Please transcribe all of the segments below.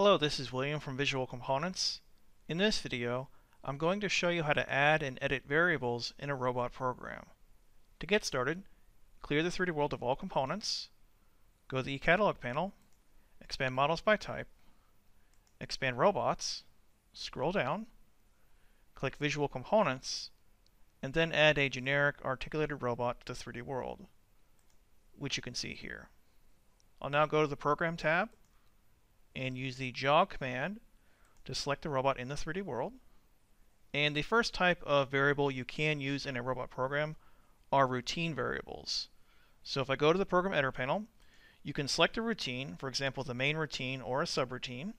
Hello, this is William from Visual Components. In this video, I'm going to show you how to add and edit variables in a robot program. To get started, clear the 3D world of all components, go to the eCatalog panel, expand Models by Type, expand Robots, scroll down, click Visual Components, and then add a generic articulated robot to the 3D world, which you can see here. I'll now go to the Program tab and use the jog command to select the robot in the 3D world. And the first type of variable you can use in a robot program are routine variables. So if I go to the Program Editor panel, you can select a routine, for example, the main routine or a subroutine.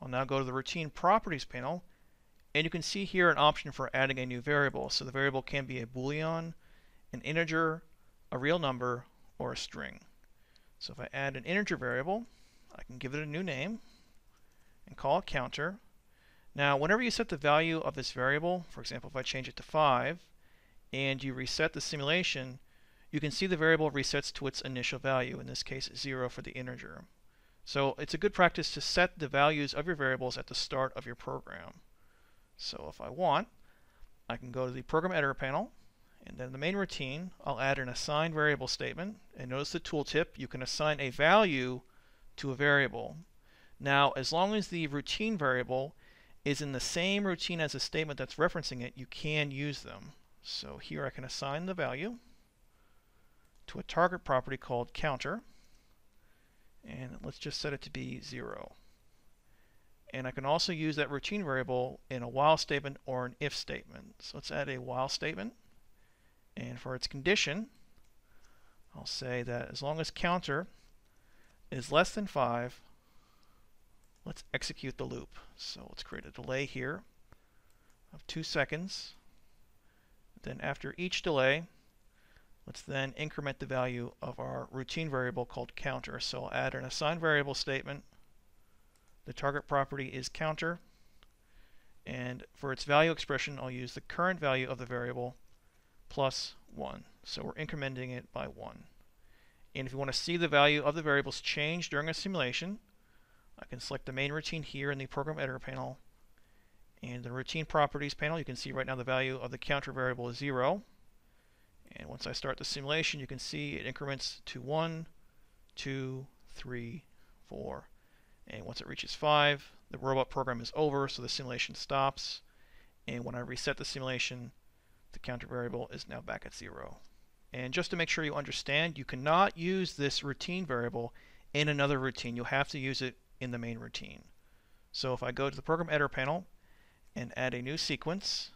I'll now go to the Routine Properties panel, and you can see here an option for adding a new variable. So the variable can be a boolean, an integer, a real number, or a string. So if I add an integer variable, I can give it a new name and call it counter. Now, whenever you set the value of this variable, for example, if I change it to 5, and you reset the simulation, you can see the variable resets to its initial value, in this case 0 for the integer. So it's a good practice to set the values of your variables at the start of your program. So if I want, I can go to the Program Editor panel, and then the main routine, I'll add an assign variable statement. And notice the tooltip, you can assign a value to a variable. Now, as long as the routine variable is in the same routine as the statement that's referencing it, you can use them. So here I can assign the value to a target property called counter. And let's just set it to be 0. And I can also use that routine variable in a while statement or an if statement. So let's add a while statement. And for its condition, I'll say that as long as counter is less than 5, let's execute the loop. So let's create a delay here of 2 seconds. Then after each delay, let's then increment the value of our routine variable called counter. So I'll add an assign variable statement. The target property is counter. And for its value expression, I'll use the current value of the variable plus 1. So we're incrementing it by 1. And if you want to see the value of the variables change during a simulation, I can select the main routine here in the Program Editor panel. And the Routine Properties panel, you can see right now the value of the counter variable is 0. And once I start the simulation, you can see it increments to 1, 2, 3, 4. And once it reaches 5, the robot program is over, so the simulation stops. And when I reset the simulation, the counter variable is now back at zero. And just to make sure you understand, you cannot use this routine variable in another routine. You'll have to use it in the main routine. So if I go to the Program Editor panel and add a new sequence,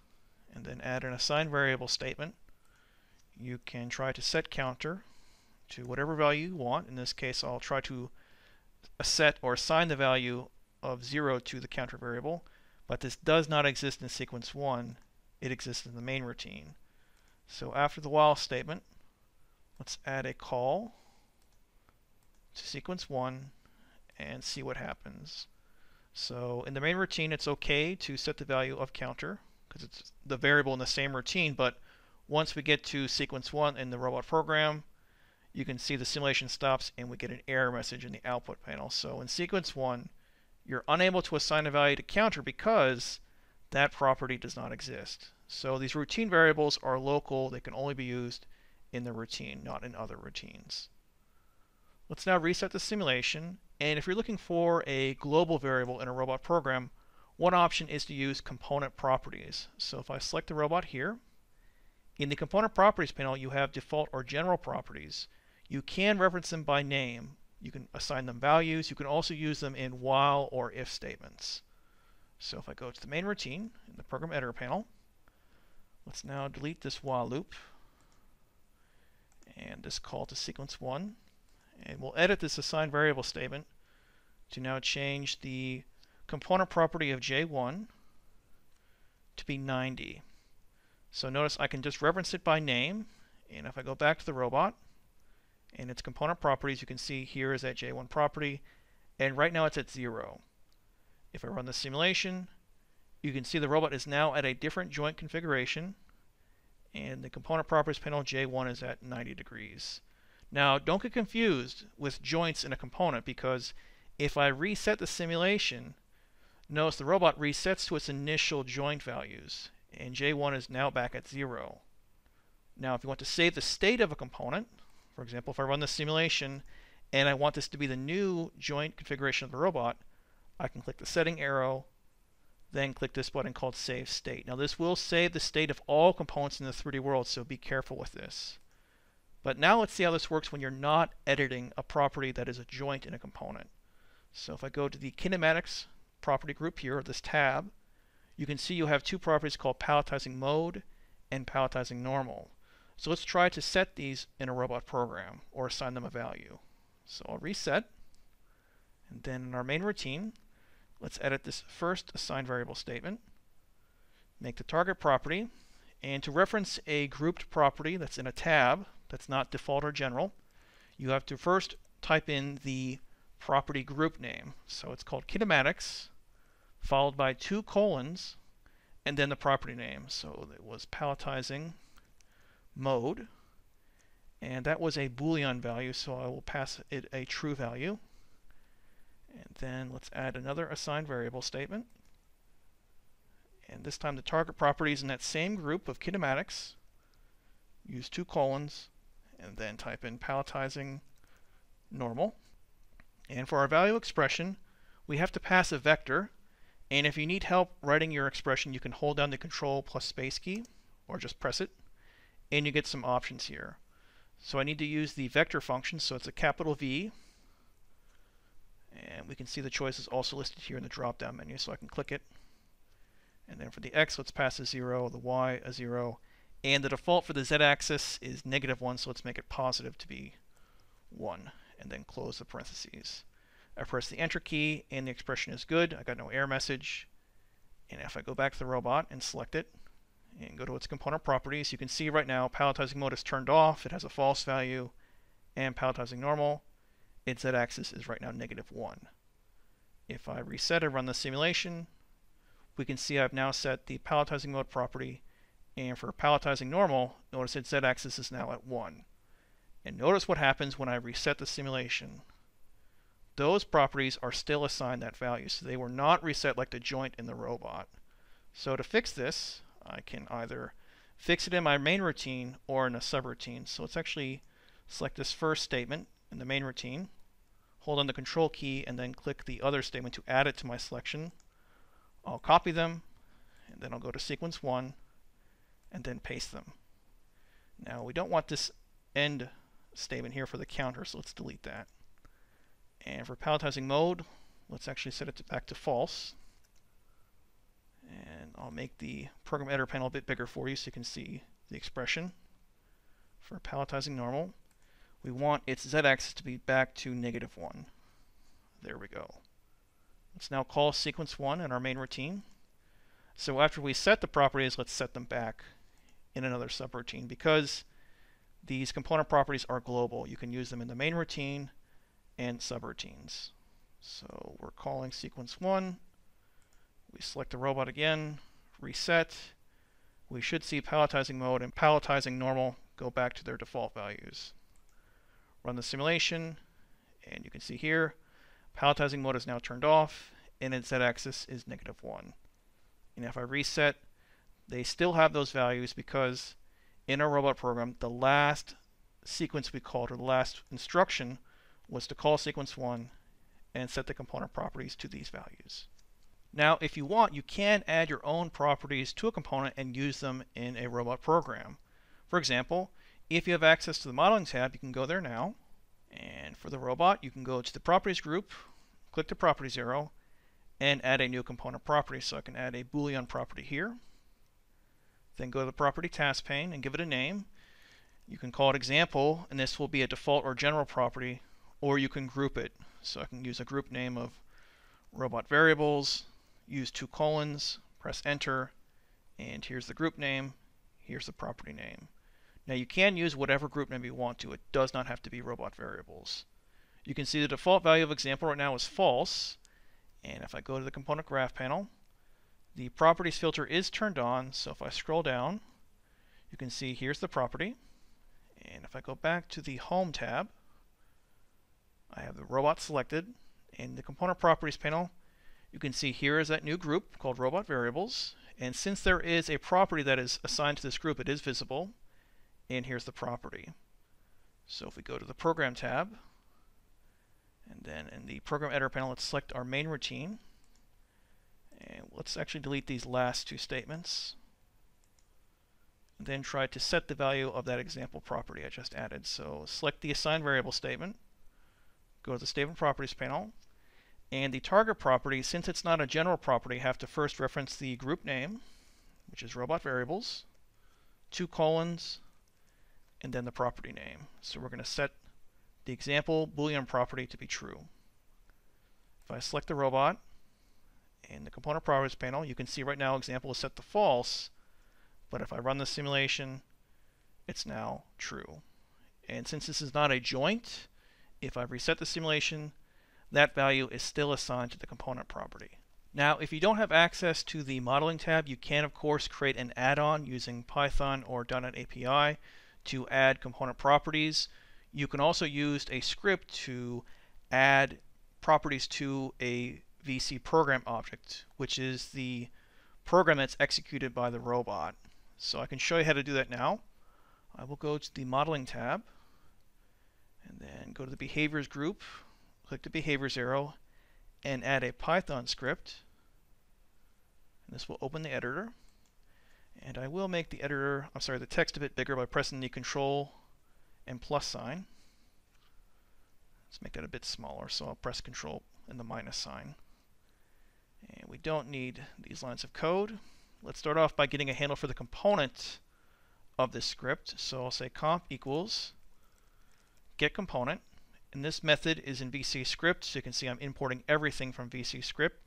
and then add an assign variable statement, you can try to set counter to whatever value you want. In this case, I'll try to set or assign the value of 0 to the counter variable, but this does not exist in sequence 1 it exists in the main routine. So after the while statement, let's add a call to sequence 1 and see what happens. So in the main routine, it's okay to set the value of counter because it's the variable in the same routine, but once we get to sequence 1 in the robot program, you can see the simulation stops and we get an error message in the output panel. So in sequence 1, you're unable to assign a value to counter because that property does not exist. So these routine variables are local. They can only be used in the routine, not in other routines. Let's now reset the simulation. And if you're looking for a global variable in a robot program, one option is to use component properties. So if I select the robot here, in the component properties panel, you have default or general properties. You can reference them by name. You can assign them values. You can also use them in while or if statements. So if I go to the main routine in the Program Editor panel, let's now delete this while loop and this call to sequence 1. And we'll edit this assign variable statement to now change the component property of J1 to be 90. So notice I can just reference it by name, and if I go back to the robot and its component properties, you can see here is that J1 property, and right now it's at 0. If I run the simulation, you can see the robot is now at a different joint configuration and the component properties panel J1 is at 90 degrees. Now don't get confused with joints in a component because If I reset the simulation, notice the robot resets to its initial joint values, and J1 is now back at 0. Now, if you want to save the state of a component, for example, if I run the simulation and I want this to be the new joint configuration of the robot, I can click the setting arrow, then click this button called Save State. Now this will save the state of all components in the 3D world, so be careful with this. But now let's see how this works when you're not editing a property that is a joint in a component. So if I go to the kinematics property group here, this tab, you can see you have two properties called palletizing mode and palletizing normal. So let's try to set these in a robot program or assign them a value. So I'll reset. And then in our main routine, let's edit this first assigned variable statement. Make the target property. And to reference a grouped property that's in a tab that's not default or general, you have to first type in the property group name. So it's called kinematics, followed by two colons, and then the property name. So it was palletizing mode. And that was a boolean value, so I will pass it a true value. And then let's add another assigned variable statement. And this time the target property is in that same group of kinematics. Use two colons, and then type in palletizing normal. And for our value expression, we have to pass a vector. And if you need help writing your expression, you can hold down the control plus space key, or just press it and you get some options here. So I need to use the vector function, so it's a capital V. And we can see the choices also listed here in the drop-down menu, so I can click it. And then for the x, let's pass a 0, the y a 0, and the default for the z-axis is negative 1, so let's make it positive to be 1, and then close the parentheses. I press the enter key, and the expression is good. I got no error message. And if I go back to the robot and select it, and go to its component properties, you can see right now palletizing mode is turned off. It has a false value. And palletizing normal, its z-axis is right now negative 1. If I reset and run the simulation, we can see I've now set the palletizing mode property. And for palletizing normal, notice its z-axis is now at 1. And notice what happens when I reset the simulation. Those properties are still assigned that value, so they were not reset like the joint in the robot. So to fix this, I can either fix it in my main routine or in a subroutine. So let's actually select this first statement in the main routine, hold on the control key, and then click the other statement to add it to my selection. I'll copy them, and then I'll go to sequence 1, and then paste them. Now we don't want this end statement here for the counter, so let's delete that. And for palletizing mode, let's actually set it to back to false. And I'll make the program editor panel a bit bigger for you so you can see the expression. For palletizing normal, we want its z-axis to be back to negative 1. There we go. Let's now call sequence 1 in our main routine. So after we set the properties, let's set them back in another subroutine because these component properties are global. You can use them in the main routine and subroutines. So we're calling sequence 1 we select the robot again, reset. We should see palletizing mode and palletizing normal go back to their default values. Run the simulation, and you can see here, palletizing mode is now turned off, and its z-axis is negative 1. And if I reset, they still have those values because in our robot program, the last sequence we called, or the last instruction, was to call sequence 1 and set the component properties to these values. Now, if you want, you can add your own properties to a component and use them in a robot program. For example, if you have access to the modeling tab, you can go there now. And for the robot, you can go to the properties group, click the properties arrow, and add a new component property. So I can add a Boolean property here. Then go to the property task pane and give it a name. You can call it example, and this will be a default or general property, or you can group it. So I can use a group name of robot variables, use two colons, press enter, and here's the group name, here's the property name. Now you can use whatever group name you want to. It does not have to be robot variables. You can see the default value of example right now is false. And if I go to the component graph panel, the properties filter is turned on. So if I scroll down, you can see here's the property. And if I go back to the home tab, I have the robot selected In the component properties panel, you can see here is that new group called robot variables. And since there is a property that is assigned to this group, it is visible. And here's the property. So if we go to the Program tab, and then in the Program Editor panel, let's select our main routine. And let's actually delete these last two statements. And then try to set the value of that example property I just added. So select the assigned variable statement, go to the Statement Properties panel, and the target property, since it's not a general property, have to first reference the group name, which is robot variables, two colons, and then the property name. So we're going to set the example boolean property to be true. If I select the robot in the component properties panel, you can see right now example is set to false, but if I run the simulation, it's now true. And since this is not a joint, if I reset the simulation, that value is still assigned to the component property. Now, if you don't have access to the modeling tab, you can of course create an add-on using Python or .NET API to add component properties. You can also use a script to add properties to a VC program object, which is the program that's executed by the robot. So I can show you how to do that now. I will go to the modeling tab and then go to the behaviors group, click the behaviors arrow, and add a Python script. And this will open the editor. And I will make the editor, I'm sorry, the text a bit bigger by pressing the control and plus sign. Let's make that a bit smaller, so I'll press control and the minus sign. And we don't need these lines of code. Let's start off by getting a handle for the component of this script. So I'll say comp equals get component. And this method is in VC script, so you can see I'm importing everything from VC script.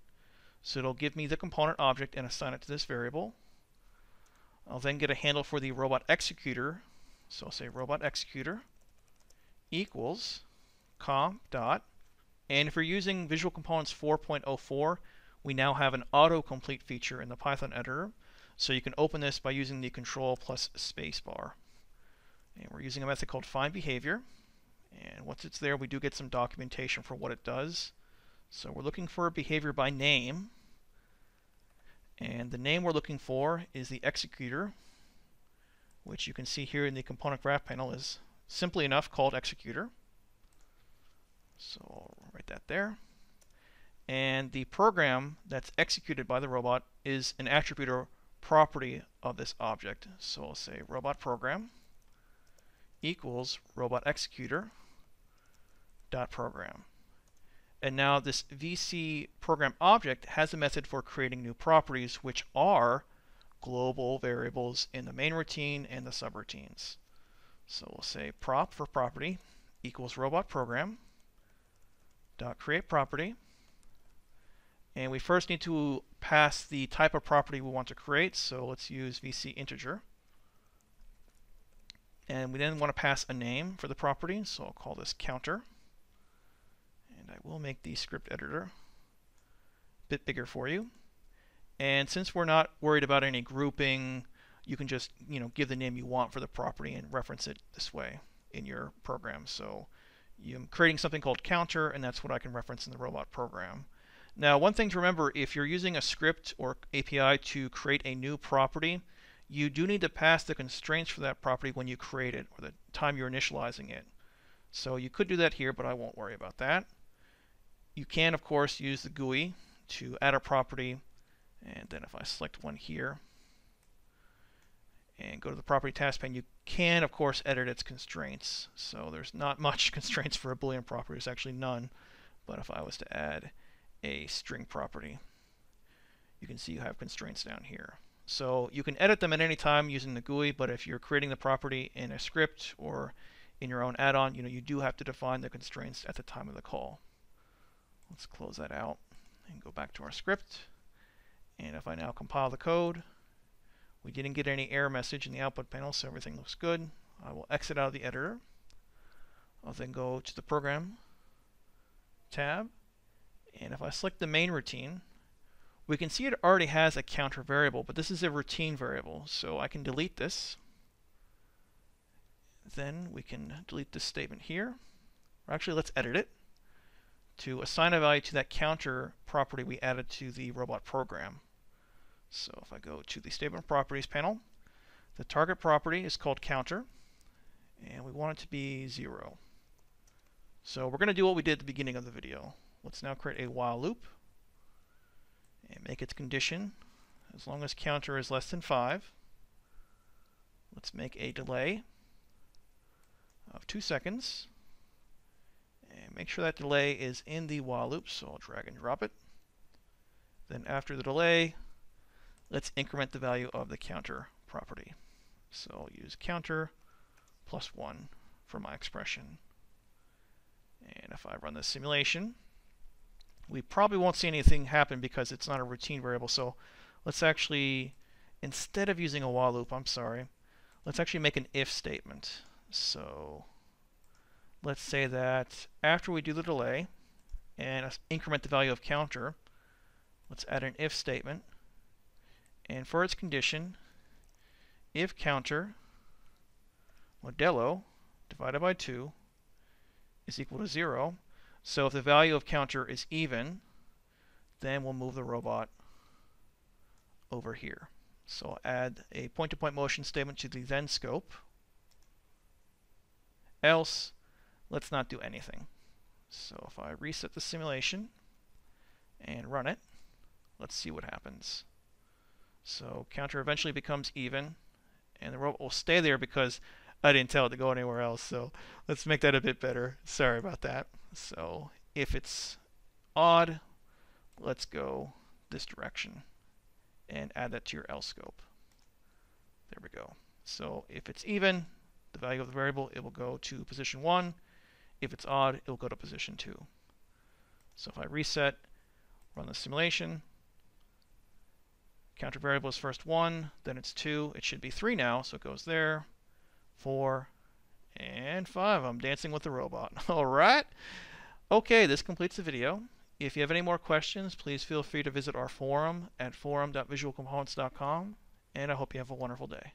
So it'll give me the component object and assign it to this variable. I'll then get a handle for the robot executor. So I'll say robot executor equals comp dot. And if you're using Visual Components 4.04, we now have an autocomplete feature in the Python editor. So you can open this by using the control plus spacebar. And we're using a method called find behavior. And once it's there, we do get some documentation for what it does. So we're looking for a behavior by name. And the name we're looking for is the executor, which you can see here in the component graph panel is simply enough called executor. So I'll write that there. And the program that's executed by the robot is an attribute or property of this object. So I'll say robot program equals robot executor dot program. And now this VC program object has a method for creating new properties, which are global variables in the main routine and the subroutines. So we'll say prop for property equals robot program dot create property. And we first need to pass the type of property we want to create. So let's use VC integer. And we then want to pass a name for the property. So I'll call this counter. I will make the script editor a bit bigger for you. And since we're not worried about any grouping, you can just you know give the name you want for the property and reference it this way in your program. So I'm creating something called counter, and that's what I can reference in the robot program. Now, one thing to remember, if you're using a script or API to create a new property, you do need to pass the constraints for that property when you create it, or the time you're initializing it. So you could do that here, but I won't worry about that. You can, of course, use the GUI to add a property. And then if I select one here and go to the property task pane, you can, of course, edit its constraints. So there's not much constraints for a Boolean property. There's actually none. But if I was to add a string property, you can see you have constraints down here. So you can edit them at any time using the GUI, but if you're creating the property in a script or in your own add-on, you know, you do have to define the constraints at the time of the call. Let's close that out and go back to our script. And if I now compile the code, we didn't get any error message in the output panel, so everything looks good. I will exit out of the editor. I'll then go to the Program tab. And if I select the main routine, we can see it already has a counter variable, but this is a routine variable. So I can delete this. Then we can delete this statement here. Or actually, let's edit it to assign a value to that counter property we added to the robot program. So if I go to the statement properties panel, the target property is called counter, and we want it to be 0. So we're going to do what we did at the beginning of the video. Let's now create a while loop and make its condition as long as counter is less than 5. Let's make a delay of 2 seconds. And make sure that delay is in the while loop, so I'll drag and drop it. Then after the delay, let's increment the value of the counter property. So I'll use counter plus 1 for my expression. And if I run this simulation, we probably won't see anything happen because it's not a routine variable. So let's actually, instead of using a while loop, I'm sorry, let's actually make an if statement. So let's say that after we do the delay and increment the value of counter, let's add an if statement. And for its condition, if counter modulo divided by 2 is equal to 0, so if the value of counter is even, then we'll move the robot over here. So I'll add a point-to-point -point motion statement to the then scope. Else, let's not do anything. So if I reset the simulation and run it, let's see what happens. So counter eventually becomes even, and the robot will stay there because I didn't tell it to go anywhere else. So let's make that a bit better. Sorry about that. So if it's odd, let's go this direction and add that to your else scope. There we go. So if it's even, the value of the variable, it will go to position 1. If it's odd, it will go to position 2. So if I reset, run the simulation, counter variable is first 1, then it's 2. It should be 3 now, so it goes there, 4, and 5. I'm dancing with the robot. All right. Okay, this completes the video. If you have any more questions, please feel free to visit our forum at forum.visualcomponents.com, and I hope you have a wonderful day.